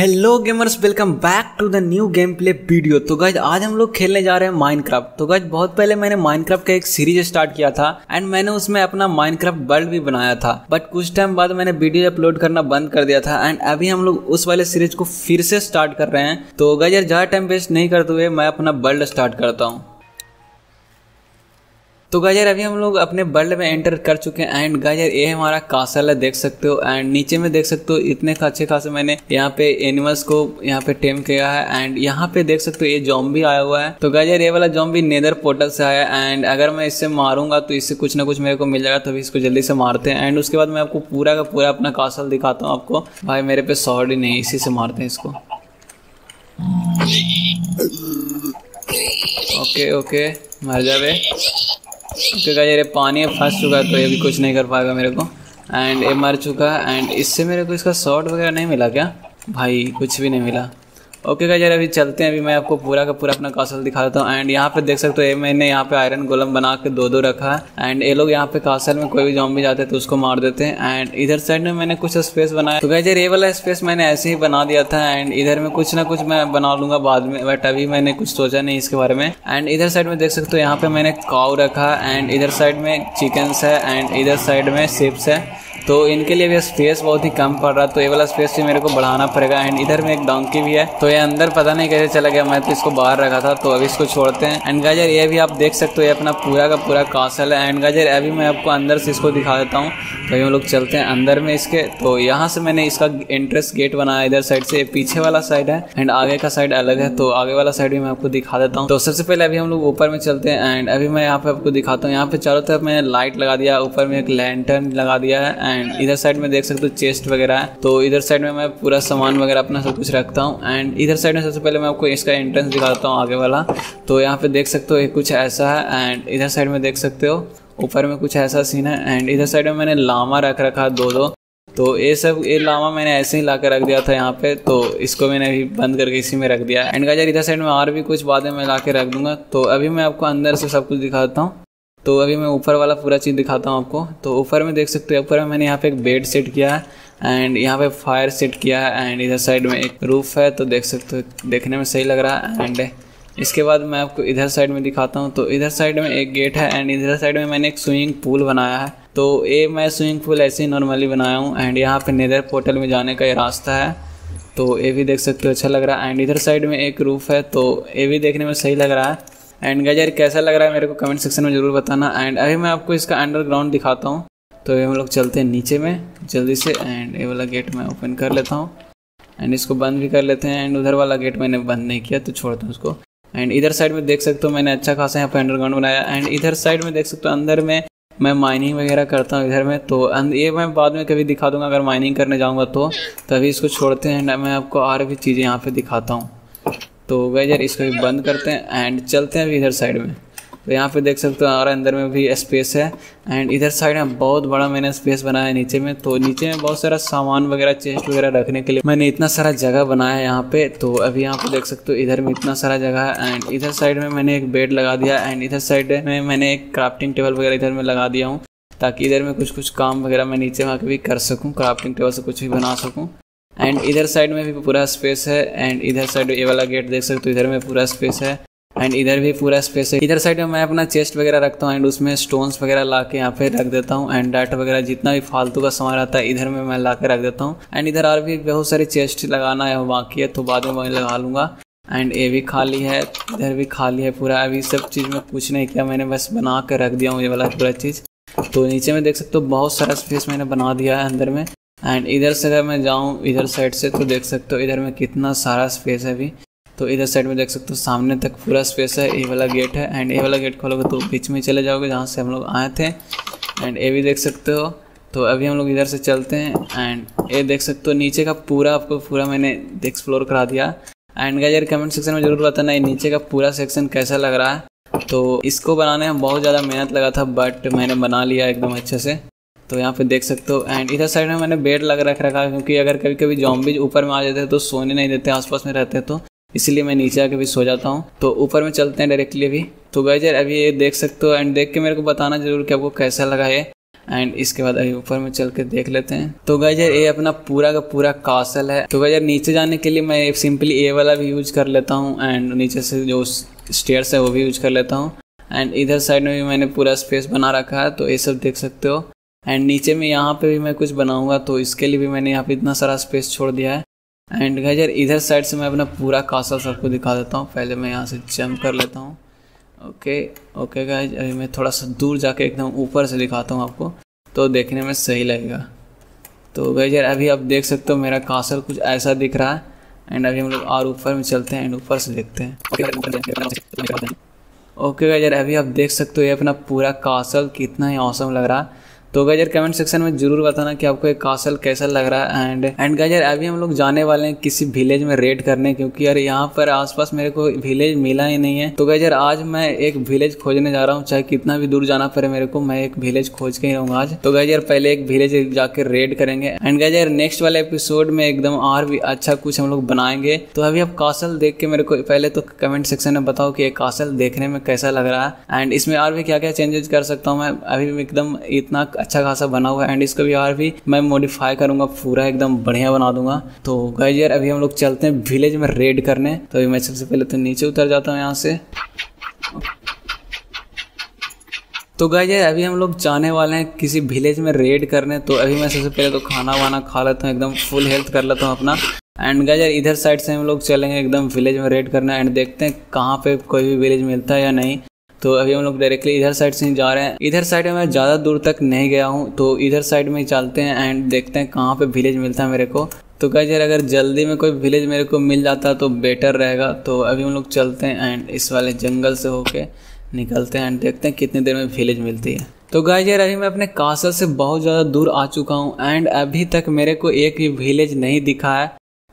Hello gamers welcome back to the new game play video तो guys आज हम लोग खेलने जा रहे हैं माइनक्राफ्ट तो गाइज़ बहुत पहले मैंने माइनक्राफ्ट का एक सीरीज़ स्टार्ट किया था एंड मैंने उसमें अपना माइनक्राफ्ट वर्ल्ड भी बनाया था. बट कुछ टाइम बाद मैंने वीडियो अपलोड करना बंद कर दिया था एंड अभी हम लोग उस वाले सीरीज़ को फिर से स्टार्ट कर रहे हैं. तो गाइज़ यार, ज़्यादा टाइम वेस्ट नहीं करते हुए मैं अपना वर्ल्ड स्टार्ट करता हूँ. तो गाजर अभी हम लोग अपने वर्ल्ड में एंटर कर चुके हैं एंड गाजर ये हमारा कासल है, देख सकते हो। एंड नीचे में देख सकते हो, इतने अच्छे खासे मैंने यहाँ पे एनिमल्स को यहाँ पे टेम किया है। एंड यहाँ पे देख सकते हो, ये जॉम्बी आया हुआ है। तो गाजर ये वाला जॉम्बी नेदर पोर्टल से आया है। एंड अगर मैं इससे मारूँगा तो इससे कुछ ना कुछ मेरे को मिल जाएगा तो अभी इसको जल्दी से मारते हैं। एंड उसके बाद मैं आपको पूरा का पूरा अपना कासल दिखाता हूँ आपको। भाई, मेरे पे सॉर्ड ही नहीं इसी से मारते हैं इसको। ओके ओके मर जावे क्योंकि ये पानी फंस चुका है तो ये भी कुछ नहीं कर पाएगा मेरे को। एंड ये मर चुका है एंड इससे मेरे को इसका शॉर्ट वगैरह नहीं मिला क्या? भाई, कुछ भी नहीं मिला। ओके का यार, अभी चलते हैं। अभी मैं आपको पूरा का पूरा अपना कासल दिखा देता हूँ। एंड यहाँ पे देख सकते हो, ये मैंने यहाँ पे आयरन गोलम बना के दो दो रखा है। एंड ये लोग यहाँ पे कासल में कोई भी जॉम्बी जाते हैं तो उसको मार देते हैं। एंड इधर साइड में मैंने कुछ स्पेस बनाया। तो यार, ये वाला स्पेस मैंने ऐसे ही बना दिया था। एंड इधर में कुछ ना कुछ मैं बना लूँगा बाद में बट अभी मैंने कुछ सोचा नहीं इसके बारे में। एंड इधर साइड में देख सकते हो, यहाँ पे मैंने काउ रखा एंड इधर साइड में चिकन्स है। एंड इधर साइड में सिप्स है। तो इनके लिए भी स्पेस बहुत ही कम पड़ रहा तो ये वाला स्पेस भी मेरे को बढ़ाना पड़ेगा। एंड इधर में एक डोंकी भी है। तो ये अंदर पता नहीं कैसे चला गया। मैं तो इसको बाहर रखा था। तो अभी इसको छोड़ते हैं। एंड गाजर ये भी आप देख सकते हो। ये अपना पूरा का पूरा कासल है। एंड गाजर अभी मैं आपको अंदर से इसको दिखा देता हूँ। तो हम लोग चलते हैं अंदर में इसके। तो यहाँ से मैंने इसका एंट्रेंस गेट बनाया। इधर साइड से पीछे वाला साइड है। एंड आगे का साइड अलग है। तो आगे वाला साइड भी मैं आपको दिखा देता हूँ। तो सबसे पहले अभी हम लोग ऊपर में चलते हैं। एंड अभी मैं यहाँ पे आपको दिखाता हूँ। यहाँ पे चारों तरफ़ मैंने लाइट लगा दिया। ऊपर में एक लैंटर्न लगा दिया है। एंड इधर साइड में देख सकते हो चेस्ट वगैरह। तो इधर साइड में मैं पूरा सामान वगैरह अपना सब कुछ रखता हूँ। एंड इधर साइड में सबसे पहले मैं आपको इसका एंट्रेंस दिखाता हूँ आगे वाला। तो यहाँ पे देख सकते हो कुछ ऐसा है। एंड इधर साइड में देख सकते हो, ऊपर में कुछ ऐसा सीन है। एंड इधर साइड में मैंने लामा रख रखा दो दो। तो ये सब, ये लामा मैंने ऐसे ही ला कर रख दिया था यहाँ पे। तो इसको मैंने अभी बंद करके इसी में रख दिया। एंड गाजर इधर साइड में और भी कुछ बातें मैं ला के रख दूँगा। तो अभी मैं आपको अंदर से सब कुछ दिखाता हूँ। तो अभी मैं ऊपर वाला पूरा चीज़ दिखाता हूँ आपको। तो ऊपर में देख सकते हो, ऊपर में मैंने यहाँ पे एक बेड सेट किया है एंड यहाँ पे फायर सेट किया है एंड इधर साइड में एक रूफ है तो देख सकते हो, देखने में सही लग रहा है एंड इसके बाद मैं आपको इधर साइड में दिखाता हूँ। तो इधर साइड में एक गेट है एंड इधर साइड में मैंने एक स्विमिंग पूल बनाया है। तो ये मैं स्विमिंग पूल ऐसे ही नॉर्मली बनाया हूँ एंड यहाँ पे नेदर पोर्टल में जाने का ये रास्ता है। तो ये भी देख सकते हो अच्छा लग रहा है एंड इधर साइड में एक रूफ है तो ये भी देखने में सही लग रहा है। एंड गजर कैसा लग रहा है मेरे को कमेंट सेक्शन में ज़रूर बताना। एंड अभी मैं आपको इसका अंडरग्राउंड दिखाता हूँ। तो ये हम लोग चलते हैं नीचे में, जल्दी से। एंड ये वाला गेट मैं ओपन कर लेता हूँ। एंड इसको बंद भी कर लेते हैं। एंड उधर वाला गेट मैंने बंद नहीं किया तो छोड़ता हूँ उसको एंड इधर साइड में देख सकते हो मैंने अच्छा खासा यहाँ पर अंडरग्राउंड बनाया। एंड इधर साइड में देख सकते हो अंदर में मैं माइनिंग वगैरह करता हूँ इधर में। तो ये मैं बाद में कभी दिखा दूँगा, अगर माइनिंग करने जाऊँगा तो। तभी इसको छोड़ते हैं। मैं आपको और भी चीज़ें यहाँ पर दिखाता हूँ। तो वैजर इसको भी बंद करते हैं एंड चलते हैं अभी इधर साइड में। तो यहाँ पे देख सकते हो और अंदर में भी स्पेस है। एंड इधर साइड में बहुत बड़ा मैंने स्पेस बनाया है नीचे में। तो नीचे में बहुत सारा सामान वगैरह चेस्ट वगैरह रखने के लिए मैंने इतना सारा जगह बनाया है यहाँ पे। तो अभी यहाँ पे देख सकते हो इधर में इतना सारा जगह है। एंड इधर साइड में मैंने एक बेड लगा दिया। एंड इधर साइड में मैंने एक क्राफ्टिंग टेबल वगैरह इधर में लगा दिया हूँ। ताकि इधर में कुछ कुछ काम वगैरह मैं नीचे वहाँ भी कर सकूँ क्राफ्टिंग टेबल से कुछ भी बना सकूँ। एंड इधर साइड में भी पूरा स्पेस है एंड इधर साइड ये वाला गेट देख सकते हो, इधर में पूरा स्पेस है एंड इधर भी पूरा स्पेस है। इधर साइड में मैं अपना चेस्ट वगैरह रखता हूँ एंड उसमें स्टोन्स वगैरह ला के यहाँ पे रख देता हूँ एंड डाटा वगैरह जितना भी फालतू का सामान रहता है, इधर में मैं ला के रख देता हूँ। एंड इधर और भी बहुत सारी चेस्ट लगाना है, बाकी है तो बाद में मैं लगा लूँगा। एंड ये भी खाली है, इधर भी खाली है पूरा। अभी सब चीज़ में कुछ नहीं किया मैंने बस बना कर रख दिया हूँ, ये वाला पूरा चीज़। तो नीचे में देख सकते हो, बहुत सारा स्पेस मैंने बना दिया है अंदर में। एंड इधर से अगर मैं जाऊँ, इधर साइड से तो देख सकते हो इधर में कितना सारा स्पेस है अभी। तो इधर साइड में देख सकते हो सामने तक पूरा स्पेस है, ये वाला गेट है। एंड ये वाला गेट खोलोगे तो बीच में चले जाओगे, जहाँ से हम लोग आए थे। एंड ये भी देख सकते हो। तो अभी हम लोग इधर से चलते हैं। एंड ये देख सकते हो नीचे का पूरा आपको पूरा मैंने एक्सप्लोर करा दिया। एंड यार कमेंट सेक्शन में ज़रूर बताना ये नीचे का पूरा सेक्शन कैसा लग रहा है। तो इसको बनाने में बहुत ज़्यादा मेहनत लगा था बट मैंने बना लिया एकदम अच्छे से। तो यहाँ पे देख सकते हो। एंड इधर साइड में मैंने बेड लग रख रखा है क्योंकि अगर कभी कभी जॉम्बी ऊपर में आ जाते हैं तो सोने नहीं देते, आसपास में रहते तो। इसीलिए मैं नीचे आके भी सो जाता हूँ। तो ऊपर में चलते हैं डायरेक्टली अभी। तो गैजर अभी ये देख सकते हो एंड देख के मेरे को बताना ज़रूर कि आपको कैसा लगा है एंड इसके बाद अभी ऊपर में चल के देख लेते हैं। तो गजर ये अपना पूरा का पूरा कासल है। तो गजर नीचे जाने के लिए मैं सिंपली ए वाला भी यूज़ कर लेता हूँ। एंड नीचे से जो स्टेयर्स है वो भी यूज़ कर लेता हूँ। एंड इधर साइड में भी मैंने पूरा स्पेस बना रखा है। तो ये सब देख सकते हो। एंड नीचे में यहाँ पे भी मैं कुछ बनाऊँगा तो इसके लिए भी मैंने यहाँ पे इतना सारा स्पेस छोड़ दिया है। एंड गजर इधर साइड से मैं अपना पूरा कासल सबको दिखा देता हूँ। पहले मैं यहाँ से जंप कर लेता हूँ। ओके ओके गाइज़ अभी मैं थोड़ा सा दूर जाके एकदम ऊपर से दिखाता हूँ आपको तो देखने में सही लगेगा। तो गजर अभी आप देख सकते हो मेरा कासल कुछ ऐसा दिख रहा है। एंड अभी हम लोग और ऊपर में चलते हैं एंड ऊपर से देखते हैं। ओके गजर अभी आप देख सकते हो ये अपना पूरा कासल कितना ही औसम लग रहा है। तो गजर कमेंट सेक्शन में ज़रूर बताना कि आपको एक कासल कैसा लग रहा है। एंड एंड गजर अभी हम लोग जाने वाले हैं किसी विलेज में रेड करने क्योंकि यार यहाँ पर आसपास मेरे को विलेज मिला ही नहीं है। तो गजर आज मैं एक विलेज खोजने जा रहा हूँ। चाहे कितना भी दूर जाना पड़े मेरे को, मैं एक विलेज खोज के ही रहूँगा आज। तो गजर पहले एक विलेज जाकर रेड करेंगे। एंड गजर नेक्स्ट वाले एपिसोड में एकदम और भी अच्छा कुछ हम लोग बनाएँगे। तो अभी आप कासल देख के मेरे को पहले तो कमेंट सेक्शन में बताओ कि ये कासल देखने में कैसा लग रहा है। एंड इसमें और भी क्या क्या चेंजेस कर सकता हूँ मैं। अभी एकदम इतना अच्छा खासा बना हुआ है एंड इसका भी और भी मैं मॉडिफाई करूँगा, पूरा एकदम बढ़िया बना दूँगा। तो गाइज़ यार, अभी हम लोग चलते हैं विलेज में रेड करने। तो अभी मैं सबसे पहले तो नीचे उतर जाता हूँ यहाँ से। तो यार, अभी हम लोग जाने वाले हैं किसी विलेज में रेड करने। तो अभी मैं सबसे पहले तो खाना वाना खा लेता हूँ, एकदम फुल हेल्थ कर लेता हूँ अपना। एंड गाइज़ यार, इधर साइड से हम लोग चलेंगे एकदम विलेज में रेड करना। एंड देखते हैं कहाँ पे कोई भी विलेज मिलता है या नहीं। तो अभी हम लोग डायरेक्टली इधर साइड से जा रहे हैं। इधर साइड में मैं ज़्यादा दूर तक नहीं गया हूँ तो इधर साइड में ही चलते हैं एंड देखते हैं कहाँ पे विलेज मिलता है मेरे को। तो कह यार, अगर जल्दी में कोई विलेज मेरे को मिल जाता तो बेटर रहेगा। तो अभी हम लोग चलते हैं एंड इस वाले जंगल से होके निकलते हैं एंड देखते हैं कितनी देर में विलेज मिलती है। तो गाय यार, अभी मैं अपने कासल से बहुत ज़्यादा दूर आ चुका हूँ एंड अभी तक मेरे को एक भी विलेज नहीं दिखा है।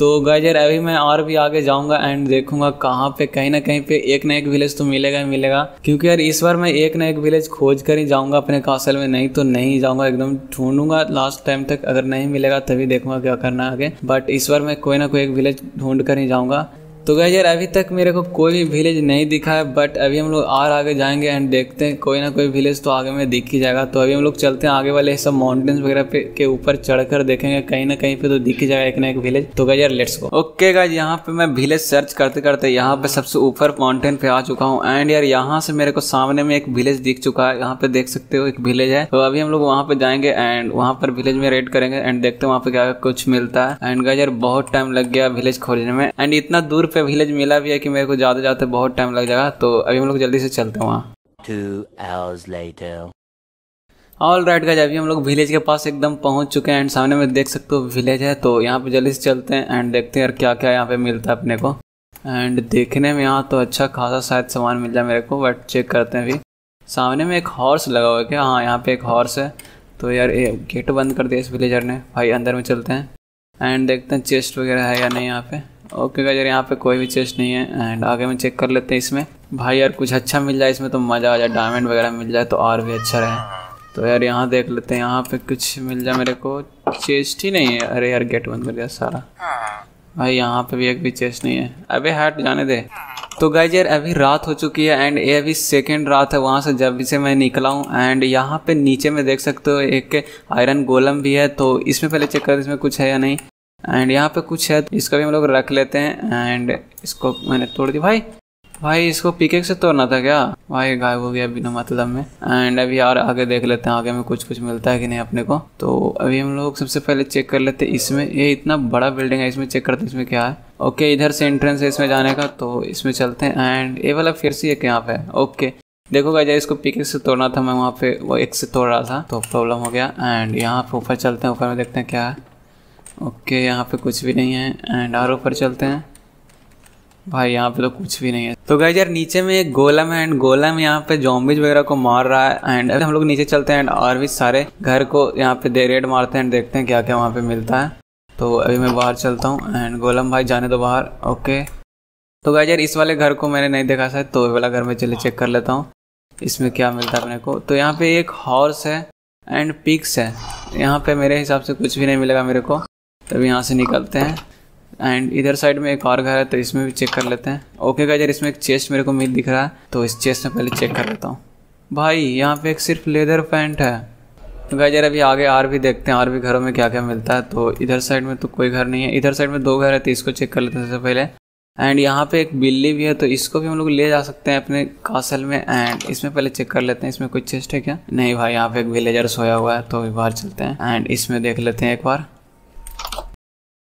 तो गाजर अभी मैं और भी आगे जाऊँगा एंड देखूँगा कहाँ पे, कहीं ना कहीं पे एक ना एक विलेज तो मिलेगा ही मिलेगा। क्योंकि यार, इस बार मैं एक ना एक विलेज खोज कर ही जाऊँगा अपने कासल में। नहीं तो नहीं जाऊँगा, एकदम ढूंढूँगा। लास्ट टाइम तक अगर नहीं मिलेगा, तभी देखूँगा क्या करना आगे। बट इस बार मैं कोई ना कोई एक विलेज ढूंढ कर ही जाऊँगा। तो गैस यार, अभी तक मेरे को कोई भी विलेज नहीं दिखा है बट अभी हम लोग और आगे जाएँगे एंड देखते हैं, कोई ना कोई विलेज तो आगे में दिख ही जाएगा। तो अभी हम लोग चलते हैं आगे वाले सब माउंटेन्स वगैरह पे के ऊपर चढ़कर देखेंगे, कहीं ना कहीं पे तो दिख ही जाएगा एक ना एक विलेज तो गैस यार लेट्स गो ओके गाइज़ यहाँ पे मैं विलेज सर्च करते करते यहाँ पे सबसे ऊपर माउंटेन पे आ चुका हूँ एंड यार यहाँ से मेरे को सामने में एक विलेज दिख चुका है, यहाँ पे देख सकते हो एक विलेज है। तो अभी हम लोग वहाँ पे जाएँगे एंड वहाँ पर विलेज में रेड करेंगे एंड देखते हैं वहाँ पे क्या कुछ मिलता है। एंड गाइज़ यार, बहुत टाइम लग गया विलेज खोजने में एंड इतना दूर पे विलेज मिला भी है कि मेरे को जाते जाते बहुत टाइम लग जाएगा तो अभी हम लोग जल्दी से चलते हैं वहाँ। ऑल राइट का अभी हम लोग विलेज के पास एकदम पहुँच चुके हैं एंड सामने में देख सकते हो विलेज है तो यहाँ पे जल्दी से चलते हैं एंड देखते हैं यार क्या क्या यहाँ पे मिलता है अपने को। एंड देखने में यहाँ तो अच्छा खासा शायद सामान मिल जाए मेरे को बट चेक करते हैं अभी। सामने में एक हॉर्स लगा हुआ है क्या? हाँ यहाँ पे एक हॉर्स है। तो यार ये गेट बंद कर दिया इस विलेजर ने। भाई अंदर में चलते हैं। एंड देखते हैं चेस्ट वगैरह है या नहीं यहाँ पे। ओके गाइस यहाँ पे कोई भी चेस्ट नहीं है एंड आगे में चेक कर लेते हैं इसमें। भाई, यार, कुछ अच्छा मिल जाए इसमें तो मज़ा आ जाए डायमंड वगैरह मिल जाए तो और भी अच्छा रहे। तो यार, यहाँ देख लेते हैं, यहाँ पे कुछ मिल जाए मेरे को। चेस्ट ही नहीं है। अरे यार गेट बंद कर दिया सारा। भाई, यहाँ पे भी एक भी चेस्ट नहीं है। अबे हट जाने दे। तो गाइज़ यार, अभी रात हो चुकी है एंड ये अभी सेकेंड रात है, वहाँ से जब से मैं निकला हूँ एंड यहाँ पे नीचे में देख सकते हो, एक आयरन गोलम भी है तो इसमें पहले चेक कर, इसमें कुछ है या नहीं। एंड यहाँ पे कुछ है तो इसका भी हम लोग रख लेते हैं। एंड इसको मैंने तोड़ दिया। भाई भाई, इसको पीके से तोड़ना था क्या? भाई, गायब हो गया बिना मतलब में। एंड अभी यार आगे देख लेते हैं, आगे में कुछ कुछ मिलता है कि नहीं अपने को। तो अभी हम लोग सबसे पहले चेक कर लेते हैं इसमें। ये इतना बड़ा बिल्डिंग है, इसमें चेक करते हैं इसमें क्या है। ओके इधर से एंट्रेंस है इसमें जाने का तो इसमें चलते हैं। एंड ये वाला फिर से एक यहाँ पे ओके देखो गाइस इसको पीके से तोड़ना था, मैं वहाँ पे वो एक से तोड़ रहा था तो प्रॉब्लम हो गया। एंड यहाँ पे ऊपर चलते हैं, ऊपर में देखते हैं क्या है। ओके, यहाँ पे कुछ भी नहीं है। एंड आर ऊपर चलते हैं। भाई, यहाँ पे तो कुछ भी नहीं है। तो गाइज़ यार, नीचे में एक गोलम है एंड गोलम यहाँ पे जॉम्बिज वगैरह को मार रहा है। एंड हम लोग नीचे चलते हैं एंड और भी सारे घर को यहाँ पे दे रेड मारते हैं एंड देखते हैं क्या क्या वहाँ पे मिलता है। तो अभी मैं बाहर चलता हूँ एंड गोलम भाई, जाने दो बाहर। ओके। तो गाइज़ यार, इस वाले घर को मैंने नहीं देखा शायद तो वाला घर में चले चेक कर लेता हूँ। इसमें क्या मिलता है अपने को। तो यहाँ पे एक हॉर्स है एंड पिक्स है। यहाँ पे मेरे हिसाब से कुछ भी नहीं मिलेगा मेरे को। तब यहाँ से निकलते हैं। एंड इधर साइड में एक और घर है तो इसमें भी चेक कर लेते हैं। ओके का इसमें एक चेस्ट मेरे को मिल दिख रहा है तो इस चेस्ट में पहले चेक कर लेता हूँ। भाई, यहाँ पे एक सिर्फ़ लेदर पैंट है। तो गाइज़ यार अभी आगे और भी देखते हैं, और भी घरों में क्या क्या मिलता है। तो इधर साइड में तो कोई घर नहीं है। इधर साइड में दो घर है तो इसको चेक कर लेते हैं सबसे पहले। एंड यहाँ पे एक बिल्ली भी है तो इसको भी हम लोग ले जा सकते हैं अपने कासल में। एंड इसमें पहले चेक कर लेते हैं, इसमें कोई चेस्ट है क्या? नहीं भाई, यहाँ पे एक विलेजर सोया हुआ है तो बाहर चलते हैं। एंड इसमें देख लेते हैं एक बार।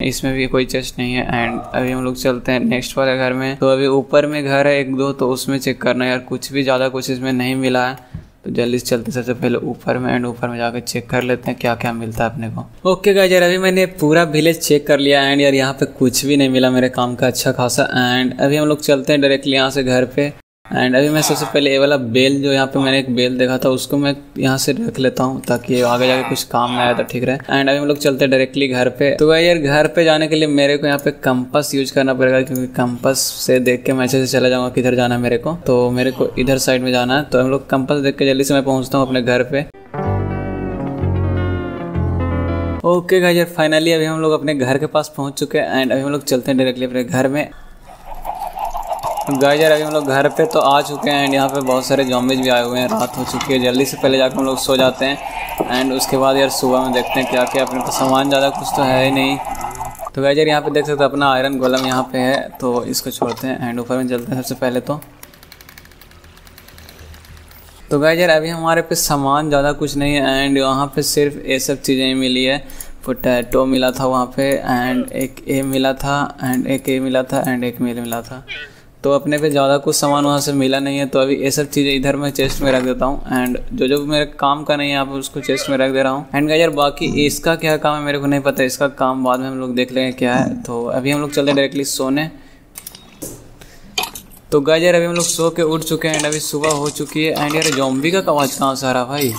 इसमें भी कोई चेस्ट नहीं है एंड अभी हम लोग चलते हैं नेक्स्ट वाले घर में। तो अभी ऊपर में घर है एक दो तो उसमें चेक करना है यार, कुछ भी ज़्यादा कुछ इसमें नहीं मिला है। तो जल्दी से चलते सबसे पहले ऊपर में एंड ऊपर में जाकर चेक कर लेते हैं क्या क्या मिलता है अपने को। ओके गाइज़ यार अभी मैंने पूरा विलेज चेक कर लिया एंड यार यहाँ पे कुछ भी नहीं मिला मेरे काम का अच्छा खासा एंड अभी हम लोग चलते हैं डायरेक्टली यहाँ से घर पे। एंड अभी मैं सबसे पहले ये वाला बेल जो यहाँ पे मैंने एक बेल देखा था, उसको मैं यहाँ से रख लेता हूँ ताकि आगे जाके कुछ काम में आया तो ठीक रहे। एंड अभी हम लोग चलते हैं डायरेक्टली घर पे। तो भाई यार, घर पे जाने के लिए मेरे को यहाँ पे कंपस यूज़ करना पड़ेगा, क्योंकि कंपस से देख के मैं अच्छे से चला जाऊँगा किधर जाना है मेरे को। तो मेरे को इधर साइड में जाना है। तो हम लोग कंपस देख के जल्दी से मैं पहुँचता हूँ अपने घर पे। ओके गाइस यार फाइनली अभी हम लोग अपने घर के पास पहुँच चुके हैं। एंड अभी हम लोग चलते हैं डायरेक्टली अपने घर में। यार, अभी हम लोग घर पे तो आ चुके हैं एंड यहाँ पे बहुत सारे जॉम्बिज भी आए हुए हैं। रात हो चुकी है, जल्दी से पहले जाकर हम लोग सो जाते हैं। एंड उसके बाद यार सुबह में देखते हैं क्या क्या, अपने पास सामान ज़्यादा कुछ तो है ही नहीं। तो गाइस यार, यहाँ पे देख सकते हैं, अपना आयरन गोलम यहाँ पे है तो इसको छोड़ते हैं एंड ऊपर में चलते हैं सबसे पहले तो। तो गाइस यार, अभी हमारे पे सामान ज़्यादा कुछ नहीं है एंड वहाँ पे सिर्फ़ ये सब चीज़ें मिली है। पोटैटो मिला था वहाँ पे एंड एक ए मिला था एंड एक ए मिला था एंड एक मेल मिला था। तो अपने पे ज़्यादा कुछ सामान वहाँ से मिला नहीं है तो अभी ये सब चीज़ें इधर मैं चेस्ट में रख देता हूँ। एंड जो जो मेरे काम का नहीं है पर उसको चेस्ट में रख दे रहा हूँ। एंड यार, बाकी इसका क्या काम है, मेरे को नहीं पता। इसका काम बाद में हम लोग देख लेंगे क्या है। तो अभी हम लोग चलते हैं डायरेक्टली सोने। तो गाय यार, अभी हम लोग सो के उठ चुके हैं। एंड अभी सुबह हो चुकी है। एंड यार जॉम्बी का आवाज़ कहाँ से आ रहा भाई?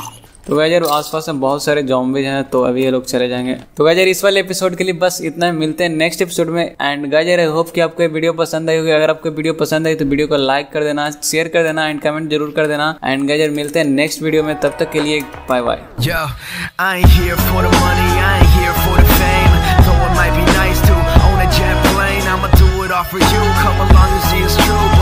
तो गैजर आसपास में बहुत सारे जॉम्बीज हैं तो अभी ये लोग चले जाएँगे। तो गैजर इस वाले एपिसोड के लिए बस इतना ही। मिलते हैं नेक्स्ट एपिसोड में। एंड गैजर आई होप कि आपको ये वीडियो पसंद आई होगी। अगर आपको वीडियो पसंद आई तो वीडियो को लाइक कर देना शेयर कर देना एंड कमेंट ज़रूर कर देना। एंड गैजर मिलते हैं नेक्स्ट वीडियो में। तब तक के लिए bye bye off for you. Come along and see it's true.